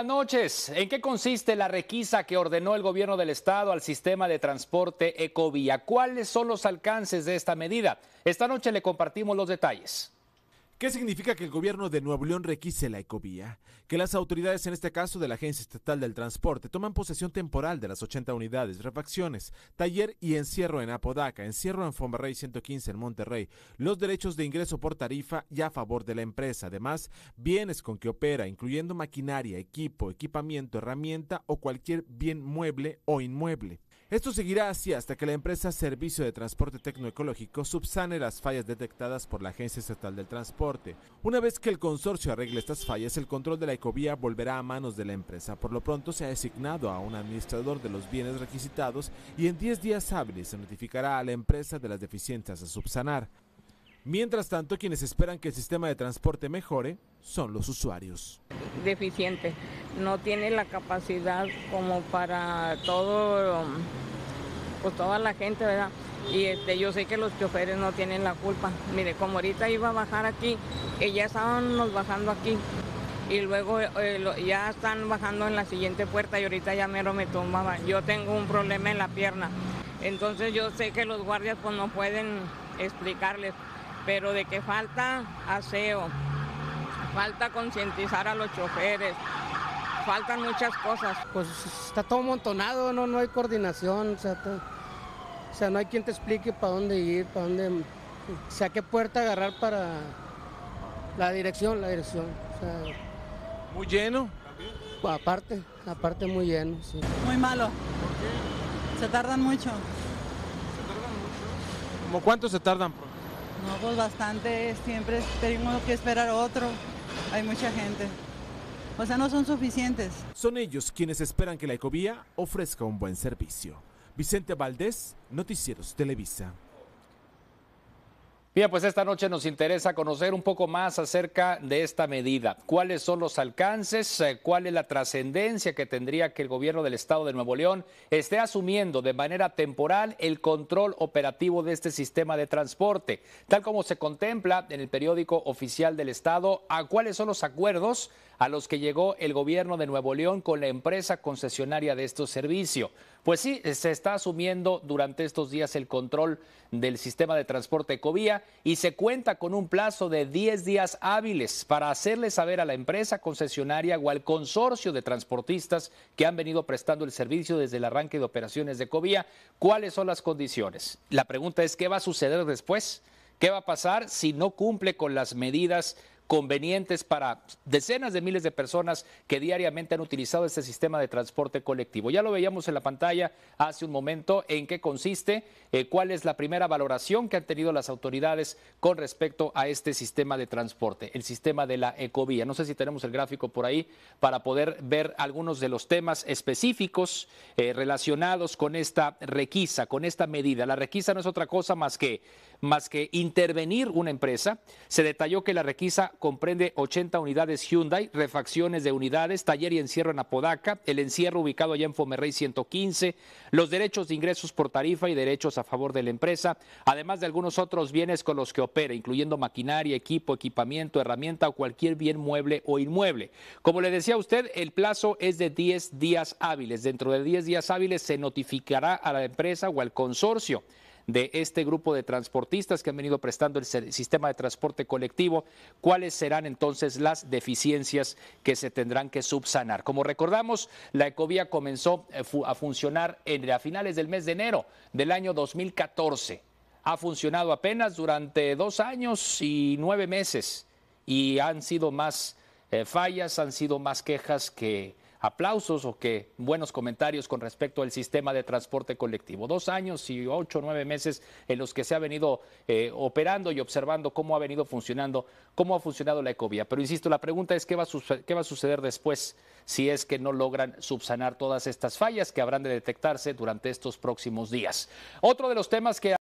Buenas noches. ¿En qué consiste la requisa que ordenó el gobierno del estado al sistema de transporte Ecovía? ¿Cuáles son los alcances de esta medida? Esta noche le compartimos los detalles. ¿Qué significa que el gobierno de Nuevo León requise la ecovía? Que las autoridades, en este caso de la Agencia Estatal del Transporte, toman posesión temporal de las 80 unidades, refacciones, taller y encierro en Apodaca, encierro en Fonbarrey 115 en Monterrey, los derechos de ingreso por tarifa y a favor de la empresa. Además, bienes con que opera, incluyendo maquinaria, equipo, equipamiento, herramienta o cualquier bien mueble o inmueble. Esto seguirá así hasta que la empresa Servicio de Transporte Tecnoecológico subsane las fallas detectadas por la Agencia Estatal del Transporte. Una vez que el consorcio arregle estas fallas, el control de la ecovía volverá a manos de la empresa. Por lo pronto se ha designado a un administrador de los bienes requisitados y en 10 días hábiles se notificará a la empresa de las deficiencias a subsanar. Mientras tanto, quienes esperan que el sistema de transporte mejore son los usuarios. Deficiente, no tiene la capacidad como para todo, pues toda la gente, ¿verdad? Y este, yo sé que los choferes no tienen la culpa. Mire, como ahorita iba a bajar aquí, ya estábamos bajando aquí. Y luego eh, ya están bajando en la siguiente puerta y ahorita ya mero me tumbaba. Yo tengo un problema en la pierna. Entonces yo sé que los guardias pues no pueden explicarles pero de que falta aseo, falta concientizar a los choferes, faltan muchas cosas. Pues está todo amontonado, no, no hay coordinación, o sea, o sea, no hay quien te explique para dónde ir, para dónde, o sea, qué puerta agarrar para la dirección, la dirección. muy lleno. Aparte, aparte muy lleno, sí. Muy malo. ¿Por qué? Se tardan mucho. ¿Se tardan mucho? ¿Cómo cuánto se tardan? No, pues bastante, siempre tenemos que esperar otro. Hay mucha gente. O sea, no son suficientes. Son ellos quienes esperan que la ecovía ofrezca un buen servicio. Vicente Valdés, Noticieros Televisa. Bien, pues esta noche nos interesa conocer un poco más acerca de esta medida. ¿Cuáles son los alcances? Eh, ¿Cuál es la trascendencia que tendría que el gobierno del estado de Nuevo León esté asumiendo de manera temporal el control operativo de este sistema de transporte? Tal como se contempla en el periódico oficial del estado, ¿a cuáles son los acuerdos a los que llegó el gobierno de Nuevo León con la empresa concesionaria de estos servicios? Pues sí, se está asumiendo durante estos días el control del sistema de transporte Ecovía y se cuenta con un plazo de 10 días hábiles para hacerle saber a la empresa concesionaria o al consorcio de transportistas que han venido prestando el servicio desde el arranque de operaciones de Ecovía cuáles son las condiciones. La pregunta es, ¿qué va a suceder después? ¿Qué va a pasar si no cumple con las medidas convenientes para decenas de miles de personas que diariamente han utilizado este sistema de transporte colectivo. Ya lo veíamos en la pantalla hace un momento en qué consiste, eh, cuál es la primera valoración que han tenido las autoridades con respecto a este sistema de transporte, el sistema de la ecovía. No sé si tenemos el gráfico por ahí para poder ver algunos de los temas específicos eh, relacionados con esta requisa, con esta medida. La requisa no es otra cosa más que, más que intervenir una empresa. Se detalló que la requisa comprende 80 unidades Hyundai, refacciones de unidades, taller y encierro en Apodaca, el encierro ubicado allá en Fomerrey 115, los derechos de ingresos por tarifa y derechos a favor de la empresa, además de algunos otros bienes con los que opera, incluyendo maquinaria, equipo, equipamiento, herramienta o cualquier bien mueble o inmueble. Como le decía usted, el plazo es de 10 días hábiles. Dentro de 10 días hábiles se notificará a la empresa o al consorcio de este grupo de transportistas que han venido prestando el sistema de transporte colectivo, cuáles serán entonces las deficiencias que se tendrán que subsanar. Como recordamos, la ecovía comenzó eh, a funcionar a finales del mes de enero del año 2014. Ha funcionado apenas durante dos años y nueve meses y han sido más eh, fallas, han sido más quejas que aplausos o que buenos comentarios con respecto al sistema de transporte colectivo. Dos años y ocho, nueve meses en los que se ha venido eh, operando y observando cómo ha venido funcionando, cómo ha funcionado la ecovía. Pero insisto, la pregunta es qué va, a qué va a suceder después si es que no logran subsanar todas estas fallas que habrán de detectarse durante estos próximos días. Otro de los temas que